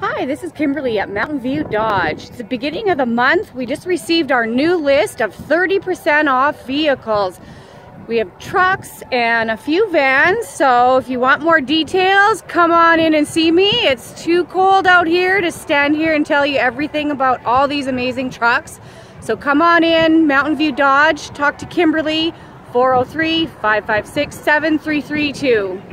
Hi, this is Kimberly at Mountain View Dodge. It's the beginning of the month. We just received our new list of 30% off vehicles. We have trucks and a few vans, so if you want more details, come on in and see me. It's too cold out here to stand here and tell you everything about all these amazing trucks. So come on in, Mountain View Dodge, talk to Kimberly, 403-556-7332.